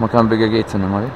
ما كان بقى جيتنا ما